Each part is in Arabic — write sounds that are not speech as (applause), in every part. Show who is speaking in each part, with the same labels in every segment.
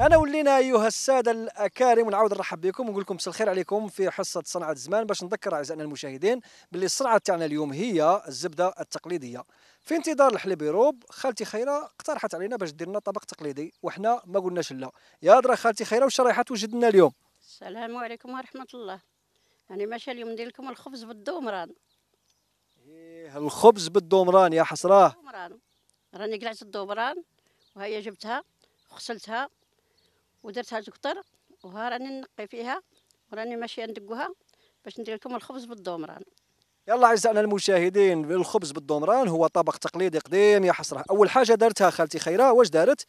Speaker 1: أنا ولينا أيها السادة الأكارم ونعاود نرحب بكم ونقول لكم مساء الخير عليكم في حصة صنعة الزمان باش نذكر أعزائنا المشاهدين باللي الصنعة تاعنا اليوم هي الزبدة التقليدية. في انتظار الحليب يروب خالتي خيرة اقترحت علينا باش دير لنا طبق تقليدي وحنا ما قلناش لا. يا درا خالتي خيرة واش رايحة توجد لنا اليوم؟
Speaker 2: السلام عليكم ورحمة الله. أنا ماشية اليوم ندير لكم الخبز بالدومران.
Speaker 1: إيه الخبز بالدومران يا حسراه.
Speaker 2: راني قلعت الدومران وهي جبتها وغسلتها. ودرتها تقطر وها راني نقي فيها وراني ماشية ندقوها باش ندير لكم الخبز بالدومران
Speaker 1: يلا أعزائنا المشاهدين الخبز بالدومران هو طبق تقليدي قديم يا حسره أول حاجة دارتها خالتي خيرة واش دارت؟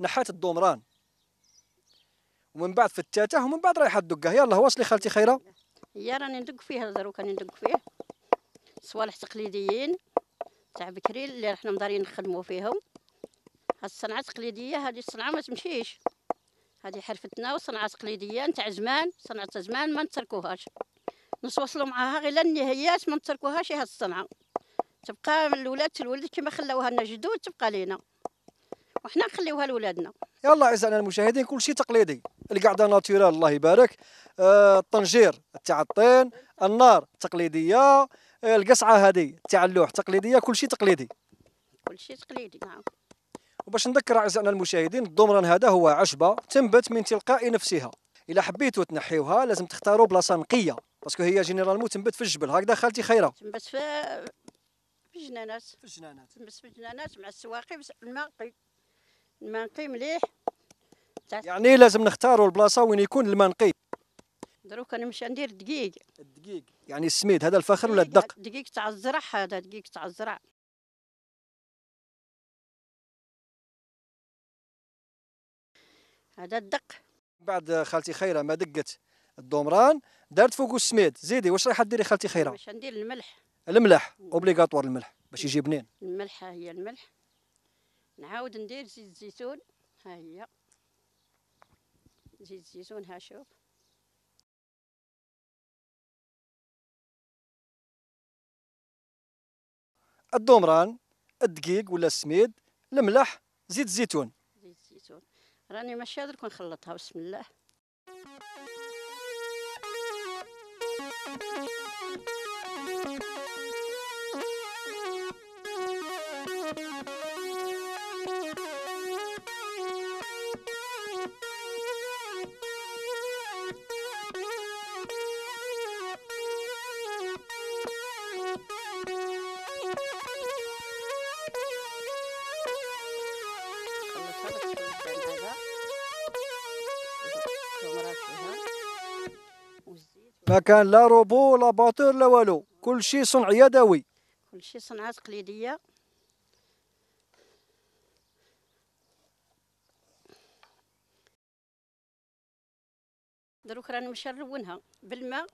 Speaker 1: نحات الدومران ومن بعد فتاتة ومن بعد رايحة تدقه يلا واصلي خالتي خيرة.
Speaker 2: هي راني ندق فيه دروك راني ندق فيه. صوالح تقليديين تاع بكري اللي إحنا مدارين نخدموا فيهم. هاد الصنعة تقليدية هذه الصنعة ما تمشيش. هذه حرفتنا وصنعة تقليدية نتاع زمان صنعة زمان ما نتركوهاش. نتواصلوا معاها غير للنهايات ما نتركوهاش هاد الصنعة. تبقى من الولاد تولد كما خلاوها لنا جدود تبقى لينا. وحنا نخليوها لولادنا.
Speaker 1: يلا اعزائنا المشاهدين كل شيء تقليدي. القعدة ناتورال الله يبارك. آه الطنجير تاع الطين النار تقليدية آه القصعة هذه تاع اللوح تقليدية كل شيء تقليدي.
Speaker 2: كل شيء تقليدي نعم.
Speaker 1: وباش نذكر أعزائنا المشاهدين الدومران هذا هو عشبة تنبت من تلقاء نفسها. إلا حبيتوا تنحيوها لازم تختاروا بلاصة نقية parce que هي généralement تنبت في الجبل. هكذا خالتي خيرة.
Speaker 2: تنبت في في الجنانات
Speaker 1: في الجنانات
Speaker 2: تنبت في الجنانات مع السواقي بس الماء نقي. الماء نقي مليح.
Speaker 1: يعني لازم نختاروا البلاصة وين يكون الماء نقي.
Speaker 2: دروك أنا مش ندير دقيق
Speaker 1: الدقيق. يعني السميد هذا الفخر ولا الدق؟
Speaker 2: دقيق تاع الزرع هذا دقيق تاع الزرع. هذا الدق.
Speaker 1: بعد خالتي خيرة ما دقت الدومران دارت فوقو السميد. زيدي واش رايحه ديري خالتي خيرة؟
Speaker 2: باش ندير؟ الملح.
Speaker 1: الملح obligatoire الملح باش يجي بنين
Speaker 2: الملح ها هي الملح. نعاود ندير زيت الزيتون. ها هي. زيت الزيتون ها شوف.
Speaker 1: الدومران الدقيق ولا السميد الملح زيت الزيتون.
Speaker 2: راني ماشيه درك نخلطها بسم الله.
Speaker 1: ما كان لا روبو لا باتور لا والو. كل شيء صنع يدوي.
Speaker 2: كل شيء صنعة تقليدية. دروك راني مشربونها بالماء.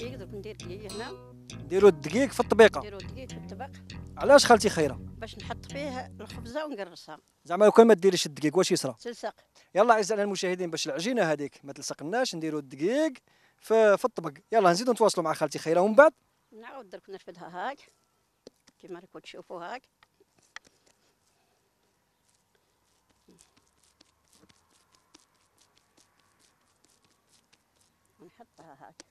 Speaker 2: الدقيق دروك ندير دقيق هنا.
Speaker 1: نديروا الدقيق في الطبيقة.
Speaker 2: نديرو الدقيق في الطبق
Speaker 1: علاش خالتي خيرة؟
Speaker 2: باش نحط فيه الخبزة ونقرصها.
Speaker 1: زعما لو كان ما ديريش الدقيق واش يصرى
Speaker 2: تلصق
Speaker 1: يلا أعزائنا المشاهدين باش العجينة هذيك ما تلصقناش نديروا الدقيق في, في الطبق. يلا نزيدوا نتواصلوا مع خالتي خيرة. ومن بعد؟
Speaker 2: نعاود درك نرفدها هاك. كيما راكم تشوفوا هاك. ونحطها هاك.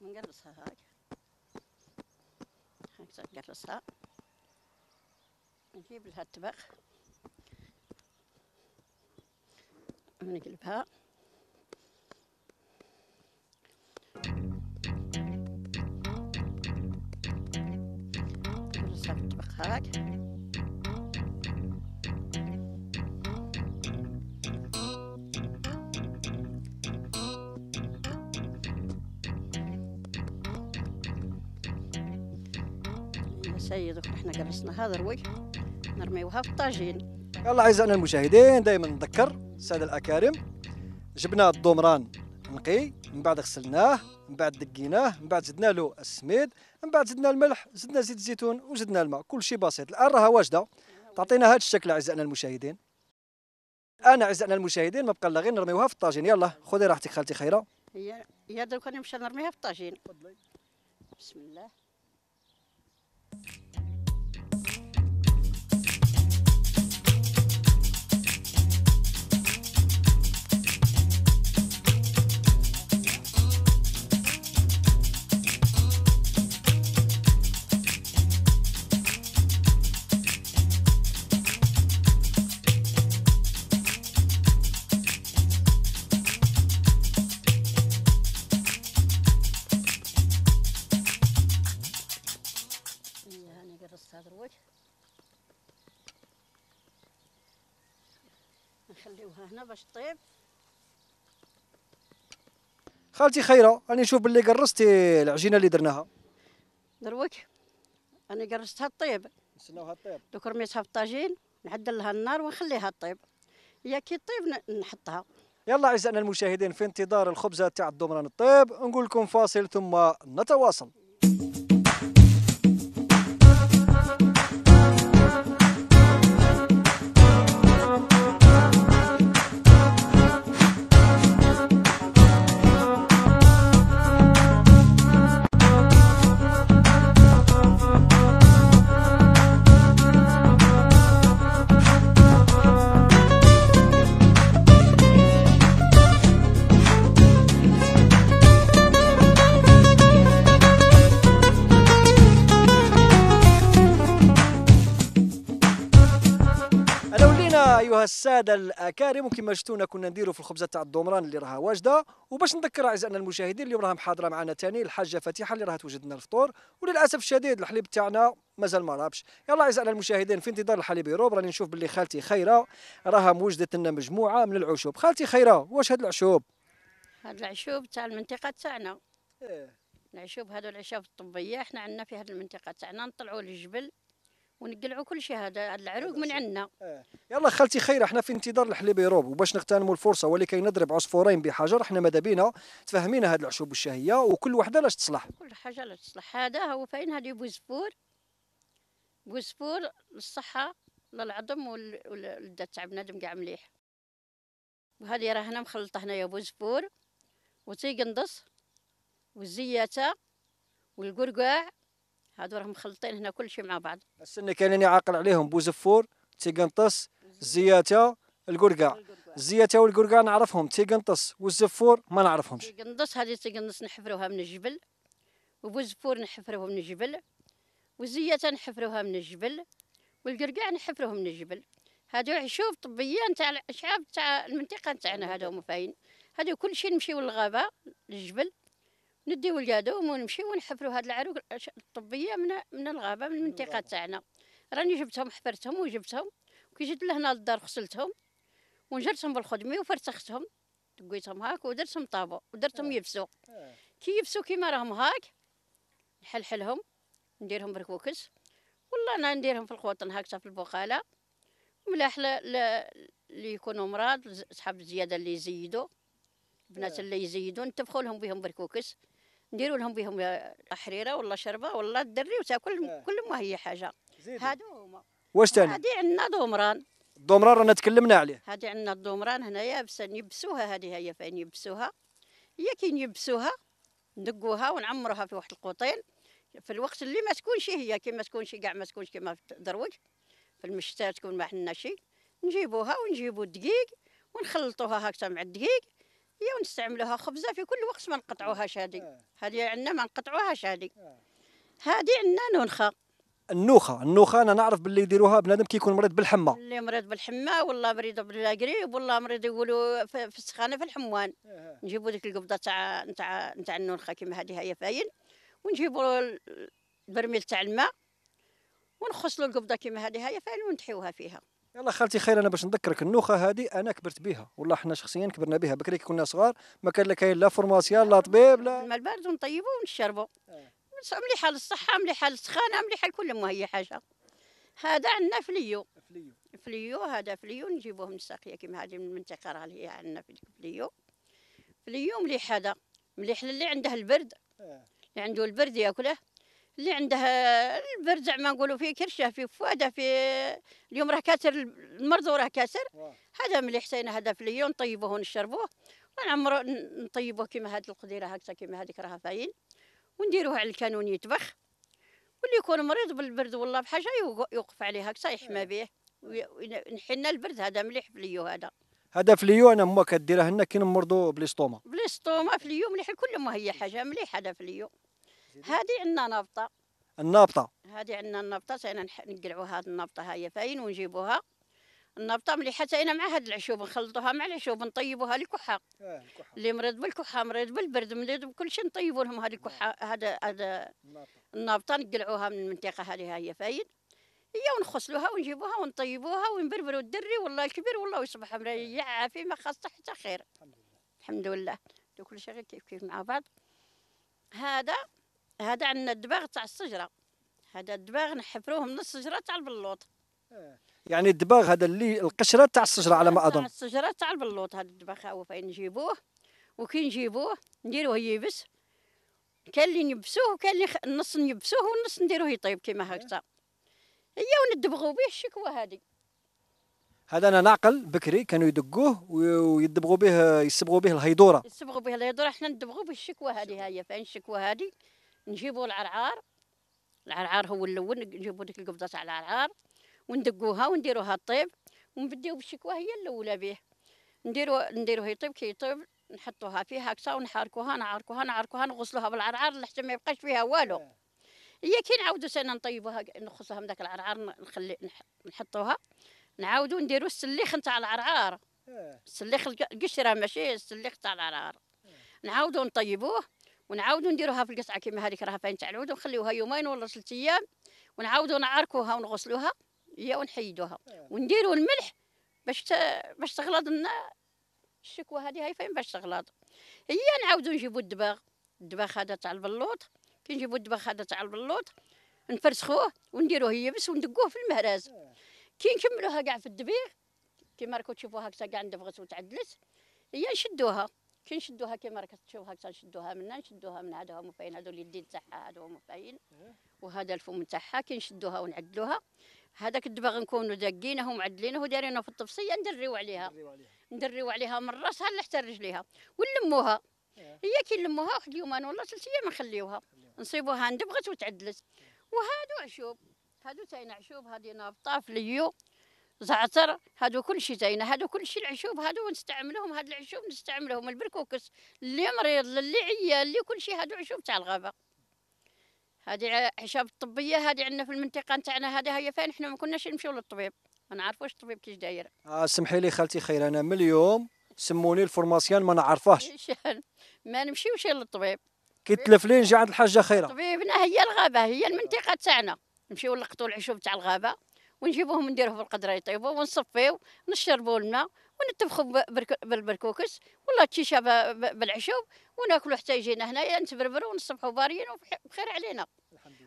Speaker 2: هي ونقرصها هاك هاك نقرصها نجيب لها الطبق. ونقلبها نرصها في الطبق هاك. سيد دوك حنا جلسنا هذا روي نرميوها في الطاجين.
Speaker 1: يلا اعزائنا المشاهدين دائما نذكر الساده الأكارم. جبنا الضمران نقي من بعد غسلناه من بعد دقيناه من بعد زدنا له السميد من بعد زدنا الملح زدنا زيت الزيتون وزدنا الماء. كل شيء بسيط. الآن راها واجدة. تعطينا هذا الشكل اعزائنا المشاهدين. أنا اعزائنا المشاهدين ما بقى إلا غير نرميوها في الطاجين. يلا خذي راحتك خالتي خيرة.
Speaker 2: هي هي دوك أنا نمشي نرميها في الطاجين؟ بسم الله. نخليوها هنا باش طيب
Speaker 1: خالتي خيرة راني نشوف باللي قرصتي العجينة اللي درناها.
Speaker 2: دروك أنا قرصتها طيب
Speaker 1: نستناوها طيب
Speaker 2: دوك رميتها في الطاجين نعدل لها النار ونخليها طيب هي كي طيب نحطها.
Speaker 1: يلا أعزائنا المشاهدين في انتظار الخبزة تاع الضمران الطيب نقول لكم فاصل ثم نتواصل. أيها السادة الأكارم وكما شفتونا كنا نديروا في الخبزة تاع الضمران اللي راها واجدة. وباش نذكر أعزائنا المشاهدين اليوم راها محاضره معنا ثاني الحاجة فتيحه اللي راها توجد لنا الفطور. وللأسف الشديد الحليب تاعنا مازال ما رابش. يلا أعزائنا المشاهدين في انتظار الحليب يروب. راني نشوف باللي خالتي خيرة. راها موجدت لنا مجموعة من العشوب. خالتي خيرة واش هاد العشوب؟
Speaker 2: هاد العشوب تاع المنطقة تاعنا. العشوب هذو العشاب الطبية إحنا عندنا في هذه المنطقة تاعنا نطلعوا للجبل. ونقلعوا كل شيء. هذا العروق من عندنا.
Speaker 1: يلا خالتي خير إحنا في انتظار الحليب يروب وباش نغتنموا الفرصة ولكي نضرب عصفورين بحجر إحنا ماذا بينا؟ تفهمينا هاد العشوب الشهية وكل وحدة لاش تصلح؟
Speaker 2: كل حاجة لاش تصلح. هذا هو فين؟ هذه بوزفور. بوزفور للصحة للعظم والدات تاع بنادم كاع مليح. وهذه راه هنا مخلطة هنايا بوزفور. وتيقندص والزياتة والقرقاع. هادو راهم مخلطين هنا كل شيء مع بعض.
Speaker 1: السنة كاينين عاقل عليهم بوزفور تيقنطس الزياته القرقاع. الزياته والقرقاع نعرفهم تيقنطس والزفور ما نعرفهمش.
Speaker 2: تيقندص هذه تيقندص نحفروها من الجبل وبوزفور نحفروه من الجبل والزياته نحفروها من الجبل والقرقاع نحفروه من الجبل. هادو عشوب طبية نتاع الشعب تاع المنطقة نتاعنا هادو مفاين هادو كل شيء نمشيو للغابة للجبل. نديو القادوم ونمشيو ونحفروا هاد العروق الطبية من من الغابة من المنطقة تاعنا. راني جبتهم حفرتهم وجبتهم كي جيت لهنا للدار غسلتهم ونجرتهم بالخدمي وفرتختهم دقيتهم هاك ودرتهم طابو ودرتهم يبسوا كي يبسوا كيما راهم هاك نحلحلهم نديرهم بركوكس. والله أنا نديرهم في الخوطن هكذا في البخاله ملاح اللي يكونوا مراد صحاب الزياده اللي يزيدوا البنات اللي يزيدوا نتفخوا لهم بهم بركوكس. نديروا لهم بهم يا حريرة ولا شربة ولا الدري وتاكل
Speaker 1: آه.
Speaker 2: كل ما هي حاجة. هادو هما.
Speaker 1: واش تاني؟
Speaker 2: هادي عندنا دومران.
Speaker 1: الضمران رانا تكلمنا عليه.
Speaker 2: هادي عندنا الدومران هنايا بس يبسوها هذه هي فين يبسوها؟ هي كي يبسوها ندقوها ونعمروها في واحد القوطين في الوقت اللي ما تكونش هي كي ما تكونش كاع ما تكونش كيما في دروج في المشتات تكون ما عندنا شي. نجيبوها ونجيبو الدقيق ونخلطوها هكذا مع الدقيق. هي ونستعملوها خبزة في كل وقت ما نقطعوهاش هذه هذه عندنا ما نقطعوهاش هذه هذه عندنا نونخة.
Speaker 1: النوخة. النوخة أنا نعرف باللي يديروها بنادم كيكون مريض بالحمى.
Speaker 2: اللي مريض بالحمى والله مريض بالقريب والله مريض يقولوا في السخانة في الحموان. نجيبوا ديك القبضة تاع نتاع نتاع النونخة كيما هذه هي فاين. ونجيبوا ال- البرميل تاع الماء. ونغسلوا القبضة كيما هذه هي فاين ونتحيوها فيها.
Speaker 1: يلا خالتي خير أنا باش نذكرك النوخة هذه أنا كبرت بها والله إحنا شخصيا كبرنا بها بكري كنا صغار ما كان لا كاين لا pharmacien لا طبيب لا
Speaker 2: الماء البارد ونطيبوا ونشربوا بس مليحة للصحة مليحة للسخانة مليحة لكل ما هي حاجة. هذا عندنا فليو.
Speaker 1: فليو
Speaker 2: فليو هذا فليو نجيبوه من الساقية كيما هذه من المنطقة راه هي عندنا في فليو فليو مليح هذا مليح للي عنده البرد.
Speaker 1: آه.
Speaker 2: اللي عنده البرد ياكله. اللي عنده البرد زعما نقولوا فيه كرشه في فواده في اليوم راه كاسر المرض وراه كاسر. هذا مليح سينا هذا فليو نطيبوه ونشربوه. ونعمرو نطيبوه كيما هاد القديرة هكذا كيما هذيك راها فاين ونديروه على الكانون يطبخ. واللي يكون مريض بالبرد والله بحاجه يوق- يوقف عليه هكذا يحمى به ونحنا البرد هذا مليح فليو هذا.
Speaker 1: هذا فليو أنا ما كديره لنا كي نمرضوا بليستوما
Speaker 2: بليستوما فليو مليح كل ما هي حاجة مليح هذا فليو هذه عندنا نابطه
Speaker 1: النابطه
Speaker 2: هذه عندنا النابطه سينا نح- نقلعوا هذه النابطه هي فاين ونجيبوها. النابطه مليحه سينا مع هاد العشوب نخلطوها مع العشوب نطيبوها لكحة. اللي مريض بالكحة مريض بالبرد مريض بكل شيء نطيبوا لهم هذه الكحة هذا هذا النابطه نقلعوها من المنطقة هذه هي فاين هي ونغسلوها ونجيبوها ونطيبوها ونبربروا الدري والله الكبير والله يصبح مريح عافي ما خاصه حتى خير. الحمد لله. دو كل شيء غير كيف كيف مع بعض. هذا هذا عندنا الدباغ تاع الشجرة. هذا الدباغ نحفروه من الشجرة تاع البلوط.
Speaker 1: يعني الدباغ هذا اللي القشرة تاع الشجرة على ما أظن.
Speaker 2: الشجرة تاع البلوط. هذا الدباغ هو فين نجيبوه؟ وكي نجيبوه نديروه يبس. كان اللي نيبسوه وكان اللي النص نيبسوه والنص نديروه يطيب كيما هكذا. هي وندبغوا به الشكوى هذه.
Speaker 1: هذا أنا نعقل بكري كانوا يدقوه وي- ويدبغوا به يصبغوا به الهيدورة.
Speaker 2: يصبغوا بها الهيدور إحنا ندبغوا بالشكوى هذه. هي فين الشكوى هذه؟ نجيبوا العرعار. العرعار هو الأول نجيبوا ديك القبضة تاع العرعار وندقوها ونديروها طيب ونبداو بالشكوى هي الأولى به نديرو نديروه يطيب كي يطيب نحطوها فيه هكذا ونحركوها نعركوها نعركوها نغسلوها بالعرعار حتى ما يبقاش فيها والو. هي كي نعاودو سنه نطيبوها نخصوها من داك العرعار نخلي نح- نحطوها. نعاودو نديرو السليخ نتاع العرعار. السليخ الق- القشره ماشي السليخ تاع العرعار. نعاودو نطيبوه. ونعاودو نديروها في القصعة كيما هذيك راها فاين تاع العود ونخليوها يومين ولا ثلاث أيام ونعاودو نعركوها ونغسلوها هي ونحيدوها. ونديرو الملح باش ت... باش تغلط لنا الشكوى هذه هاي فين باش تغلط. هي نعاودو نجيبو الدباغ الدباغ هذا تاع البلوط. كي نجيبو الدباغ هذا تاع البلوط نفرسخوه ونديروه يبس وندقوه في المهراز. كي نكملوها كاع في الدبيغ كيما راكم تشوفوها هكذا كاع ندبغت وتعدلت هي نشدوها. كي نشدوها كيما راك تشوف هكذا نشدوها منا نشدوها من هذا هما فاين هذو اليدين تاعها هذو هما فاين وهذا الفم تاعها كي نشدوها ونعدلوها. هذاك الدباغ نكونوا داقينه ومعدلينه ودارينه في الطفسيه ندريو عليها. ندريو عليها. من راسها لحتى رجليها ونلموها. هي كي نلموها واحد يومين ولا ثلاث أيام نخليوها. نصيبوها اندبغت وتعدلت. وهادو عشوب. هادو تاين عشوب هادي نابطه فليو زعتر هادو كل شيء زينة هادو كل شيء العشوب هادو نستعملهم هاد العشوب نستعملهم البركوكس اللي مريض اللي عيال اللي كل شيء هادو عشوب تاع الغابة. هذه عشاب الطبية هذه عندنا في المنطقة نتاعنا هذه هي فين إحنا ما كناش نمشيو للطبيب. ما نعرفوش الطبيب كيش داير.
Speaker 1: آه سمحي لي خالتي خير أنا من اليوم سموني ال formation ما نعرفهاش. (laughs)
Speaker 2: ما نمشيوش للطبيب.
Speaker 1: كي تلف لي نجي عند الحاجة خيرة.
Speaker 2: طبيبنا هي الغابة هي المنطقة تاعنا. نمشيو نلقطوا العشوب تاع الغابة. ونجيبوهم نديروه في القدره يطيبوا ونصفيو ونشربوا الماء ونتبخوا بالبركوكس ولا تشيشه بالعشوب وناكلوا حتى يجينا هنايا نتبربروا ونصبحوا باريين وبخير علينا.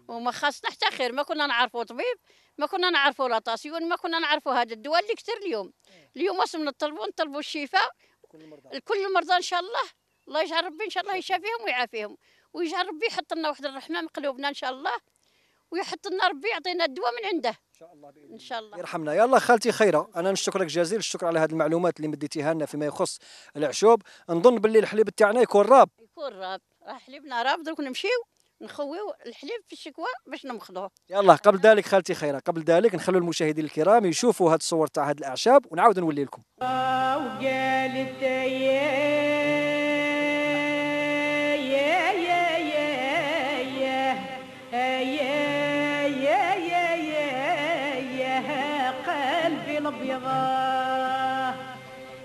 Speaker 2: وما خاصنا حتى خير ما كنا نعرفوا طبيب ما كنا نعرفوا لاطاسيون ما كنا نعرفوا هذا الدواء اللي كثر اليوم. اليوم أصلا نطلبوا نطلبوا الشفاء لكل المرضى إن شاء الله. الله يجعل ربي إن شاء الله يشافيهم ويعافيهم. ويجعل ربي يحط لنا واحد الرحمة من قلوبنا إن شاء الله. ويحط لنا ربي يعطينا الدواء من عنده.
Speaker 1: إن شاء الله بإذن
Speaker 2: إن شاء الله.
Speaker 1: يرحمنا. يلا خالتي خيرة. أنا نشكرك جزيل. الشكر على هذه المعلومات اللي مديتيها لنا فيما يخص العشوب نظن باللي الحليب تاعنا يكون راب.
Speaker 2: يكون راب. راه حليبنا راب. درك نمشيو نخويو الحليب في الشكوى باش نمخضوه.
Speaker 1: يلا قبل ذلك خالتي خيرة قبل ذلك نخلوا المشاهدين الكرام يشوفوا هذه الصور تاع هذه الأعشاب ونعاود نولي لكم.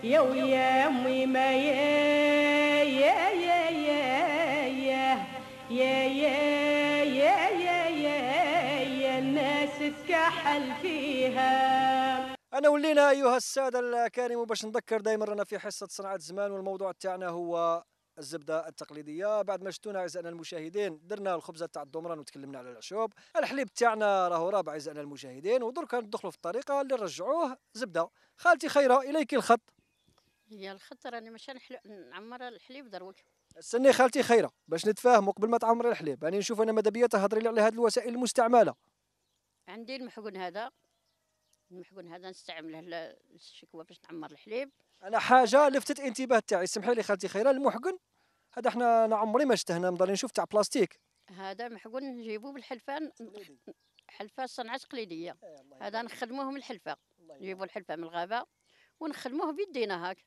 Speaker 3: يا ويا امي ما يا يا يا يا يا يا يا يا يا يا يا الناس تكحل فيها
Speaker 1: انا ولينا ايها الساده الاكارم وباش نذكر دائما رانا في حصه صناعه الزمان والموضوع تاعنا هو الزبده التقليديه بعد ما شفتونا اعزائنا المشاهدين درنا الخبزه تاع الدمران وتكلمنا على العشوب الحليب تاعنا راهو رابع اعزائنا المشاهدين ودركا ندخلوا في الطريقة اللي نرجعوه زبده خالتي خيره اليك الخط
Speaker 2: هي الخط راني ماشي نحل... نعمر الحليب دروك
Speaker 1: استني خالتي خيرة باش نتفاهموا قبل ما تعمري الحليب. يعني نشوف أنا ماذا بيا تهضري لي على هذه الوسائل المستعملة.
Speaker 2: عندي المحقون هذا. المحقون هذا نستعمله للشكوى باش نعمر الحليب.
Speaker 1: أنا حاجة لفتت انتباه تاعي. سمحي لي خالتي خيرة المحقن هذا إحنا أنا عمري ما شفته هنا مضاني نشوف تاع بلاستيك.
Speaker 2: هذا محقون نجيبوه بالحلفان حلفة صنعة تقليدية هذا نخدموه من الحلفة. نجيبوا الحلفة من الغابة ونخدموه بيدينا هاك.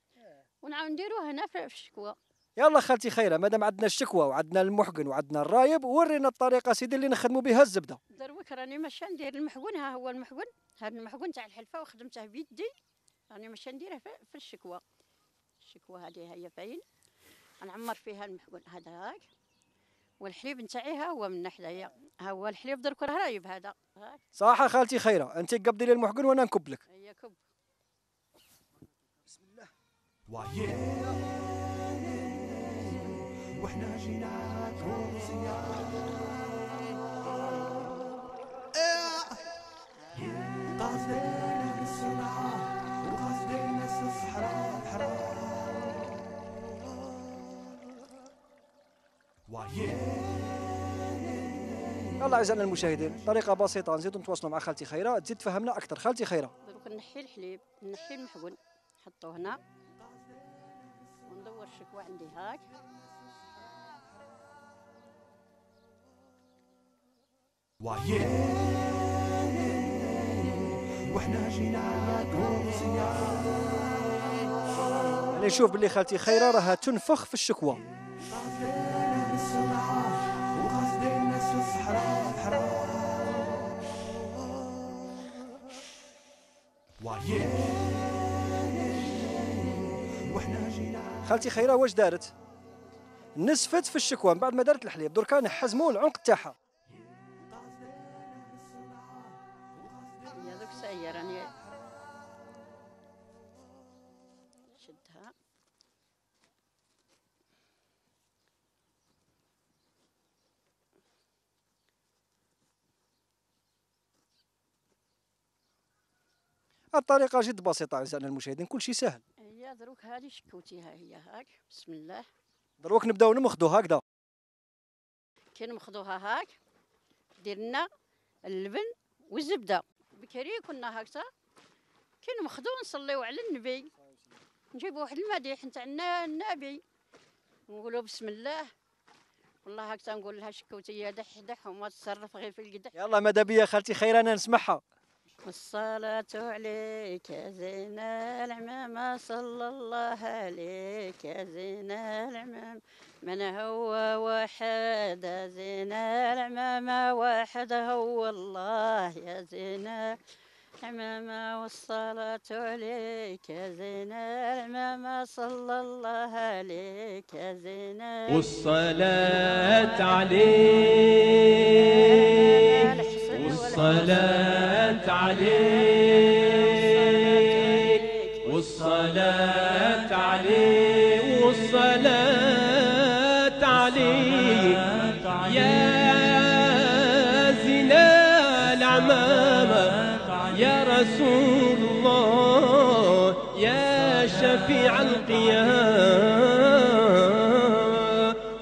Speaker 2: ونعاود نديروه هنا في الشكوى.
Speaker 1: يلا خالتي خيرة مادام عندنا الشكوى وعندنا المحقن وعندنا الرايب ورينا الطريقة سيدي اللي نخدموا بها الزبدة.
Speaker 2: دروك راني ماشي ندير المحقون ها هو المحقون هذا المحقون تاع الحلفة وخدمته بيدي. راني ماشي نديره في في الشكوى. الشكوى هذه هي فين نعمر فيها المحقون هذا هاك والحليب نتاعي ها هو من حدايا. ها هو الحليب درك راه رايب هذا.
Speaker 1: صح خالتي خيرة انت قبضي لي المحقن وأنا نكب لك.
Speaker 2: هي كب.
Speaker 4: وإحنا جيناكم قاصدين الصنعة وقاصدين الصحراء
Speaker 1: يلا أعزائنا المشاهدين طريقة بسيطة نزيدوا نتواصلوا مع خالتي خيرة تزيد تفهمنا أكثر. خالتي خيرة.
Speaker 2: دروك نحي الحليب نحي المحقون. نحطو هنا. وندور الشكوى عندي هاك.
Speaker 4: وإحنا جيناكم صيام.
Speaker 1: يعني نشوف باللي خالتي خيرة راها تنفخ في الشكوى.
Speaker 4: الصنعة
Speaker 1: خالتي خيرة واش دارت؟ نسفت في الشكوى من بعد ما دارت الحليب. دركا نحزموا العنق تاعها.
Speaker 2: راني شدها
Speaker 1: الطريقة جد بسيطة أعزائنا المشاهدين كل شيء سهل.
Speaker 2: دروك هذه شكوتيها هي هاك. بسم الله.
Speaker 1: دروك نبداو نمخدو هكذا
Speaker 2: كي نمخضوها هاك درنا اللبن والزبدة. بكري كنا هكذا كي نمخضو نصليو على النبي. نجيبو واحد المديح نتاع النبي. نقولوا بسم الله. والله هكذا نقول لها شكوتي دح دح وما تصرف غير في القدح.
Speaker 1: يلا ماذا بيا خالتي خيره أنا نسمعها.
Speaker 2: الصلاة عليك يا زين العمامة صلى الله عليك يا زين العمام من هو واحد يا زين العمامة واحد هو الله يا زين العمامة والصلاة عليك يا زين العمامة صلى الله عليك يا زين
Speaker 5: والصلاة عليك والصلاة عليك والصلاة عليك والصلاة يا شفيع القيامة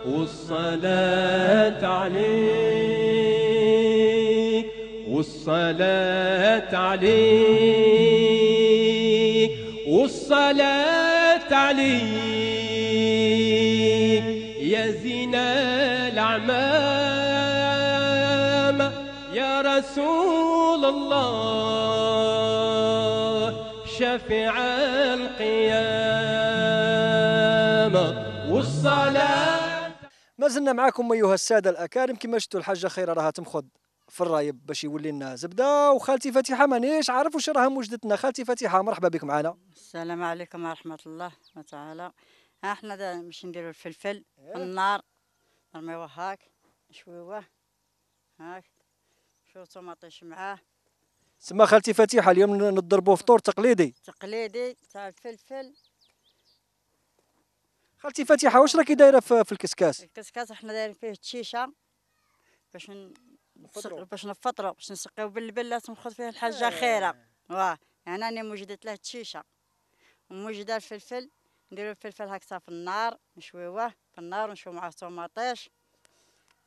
Speaker 5: والصلاة عليك والصلاة عليك والصلاة عليك. شفيع القيامة والصلاة.
Speaker 1: ما زلنا معكم أيها السادة الأكارم كما شفتوا الحاجة خيرة راها تمخض في الرايب باش يولي لنا زبدة. وخالتي فاتحة مانيش عارف واش راها موجدتنا خالتي فاتحة مرحبا بك معنا
Speaker 6: السلام عليكم ورحمة الله تعالى ها إحنا دا باش نديرو الفلفل في النار نرميوه هاك نشويوه هاك شو طماطيش معاه.
Speaker 1: سما خالتي فاتحه اليوم نضربوا فطور تقليدي.
Speaker 6: تقليدي تاع الفلفل.
Speaker 1: خالتي فاتحه واش راكي دايرة في الكسكاس؟
Speaker 6: الكسكاس إحنا دايرين فيه التشيشه باش ن...
Speaker 1: نفطروا.
Speaker 6: باش نفطروا باش نسقيو باللبن لازم ناخذ فيه الحاجة خيرة. واه يعني أنا موجدت له التشيشه وموجده الفلفل نديرو الفلفل هكذا في النار نشويوه في النار ونشوي معاه طوماطيش.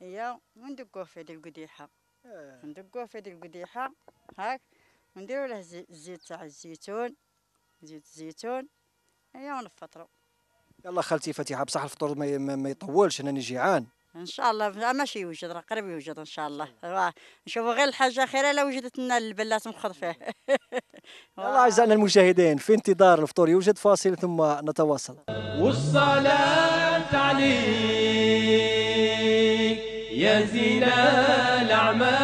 Speaker 6: هي وندقوه في هذه القديحة. ندقوه في هذه القديحة هاك. ونديرو له زي- الزيت تاع الزيتون زيت الزيتون. هي ونفطرو.
Speaker 1: يلا خالتي فاتحه بصح الفطور ما, يطولش انني جيعان
Speaker 6: إن شاء الله. لا ماشي يوجد راه قريب يوجد إن شاء الله. نشوفوا غير الحاجة خيره لا وجدت لنا البلات ناخذ فيه. (laughs)
Speaker 1: يلا أعزائنا المشاهدين في انتظار الفطور يوجد فاصل ثم نتواصل.
Speaker 5: والصلاة عليك. يا الأعمام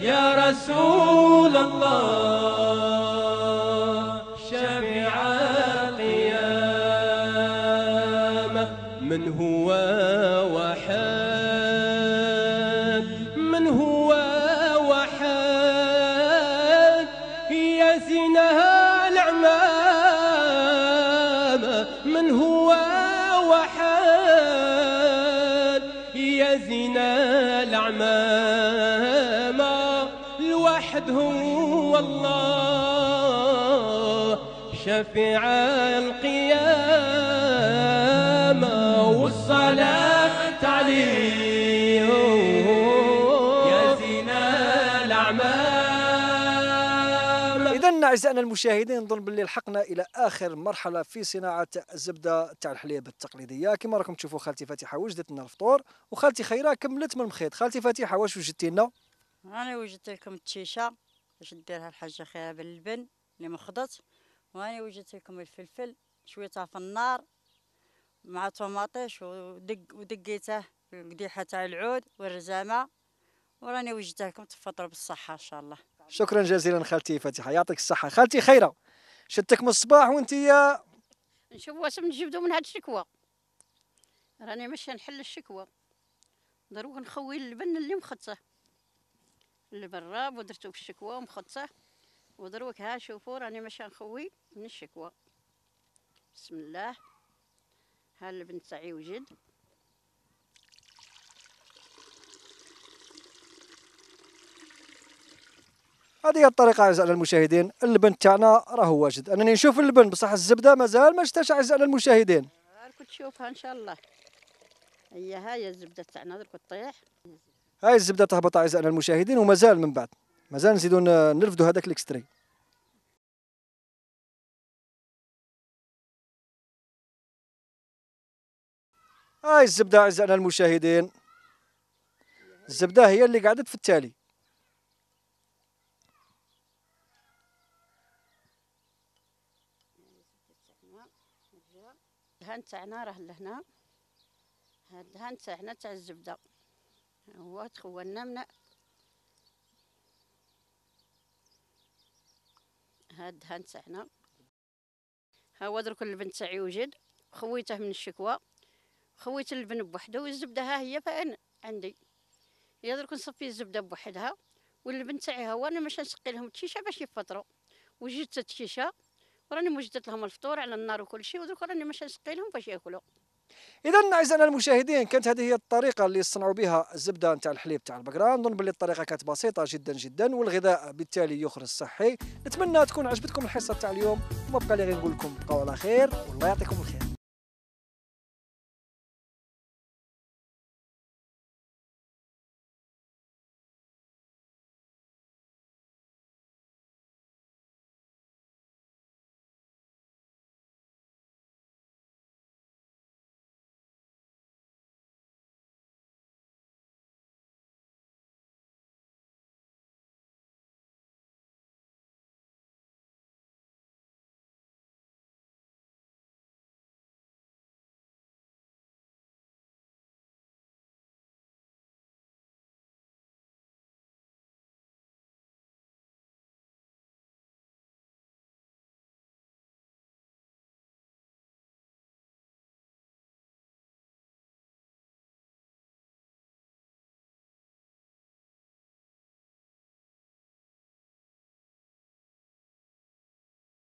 Speaker 5: يا رسول الله شفيع القيامة من هو وحد هو الله شفيع القيامة والصلاة عليه يا
Speaker 1: إذا أعزائنا المشاهدين نظن باللي لحقنا إلى آخر مرحلة في صناعة الزبده تاع الحليب التقليدية. كما راكم تشوفوا خالتي فاتحة وجدت لنا الفطور وخالتي خيرة كملت من المخيط خالتي فاتحة واش وجدتي لنا؟
Speaker 6: أنا وجدت لكم التشيشه باش ديرها الحاجة خيرة باللبن اللي مخضط وأنا وجدت لكم الفلفل شويتها في النار مع طوماطيش ودق ودقيته في القديحه تاع العود والرزامة. وراني وجدت لكم تفطروا بالصحة إن شاء الله.
Speaker 1: شكرا جزيلا خالتي فاتحه يعطيك الصحة. خالتي خيرة شتك من الصباح وأنت يا
Speaker 2: نشوف واش نجبدو من هاد الشكوى. راني ماشيه نحل الشكوى. دروك نخوي اللبن اللي مخطه. اللبن راب ودرتو في الشكوى ومخطه ودروك ها شوفوا راني ماشيه نخوي من الشكوى. بسم الله. ها اللبن تاعي وجد.
Speaker 1: هذه هي الطريقة أعزائنا المشاهدين. اللبن تاعنا راهو واجد. أنني نشوف اللبن بصح الزبدة مازال ما شفتهاش أعزائنا المشاهدين.
Speaker 2: راكم تشوفها إن شاء الله. هي هاي الزبدة تاعنا درك تطيح.
Speaker 1: هاي الزبده تهبط اعزائنا المشاهدين ومازال من بعد. مازال نزيدو ن- نرفدوا هذاك الاكستري هاي الزبده اعزائنا المشاهدين. الزبدة هي اللي قعدت في التالي.
Speaker 2: الدهان تاعنا راه لهنا. الدهان تاعنا تاع الزبدة. هو تخولنا من هاد الدهان تاعنا ها هو درك اللبن تاعي وجد. خويته من الشكوى. خويت اللبن بوحده والزبدة ها هي فين عندي. يا درك نصفي الزبدة بوحدها. واللبن تاعي هو أنا باش نسقي لهم التشيشه باش يفطروا وجدت التشيشه وراني موجدت لهم الفطور على النار وكل شيء ودرك راني ماشي نسقي لهم باش ياكلوا
Speaker 1: إذا أعزائنا المشاهدين كانت هذه هي الطريقة اللي صنعوا بها الزبدة نتاع الحليب تاع البقره نظن باللي الطريقة كانت بسيطة جدا جدا والغذاء بالتالي يخرج صحي. نتمنى تكون عجبتكم الحصة تاع اليوم. وما بقى لي غير نقول لكم بقاو على خير والله يعطيكم الخير.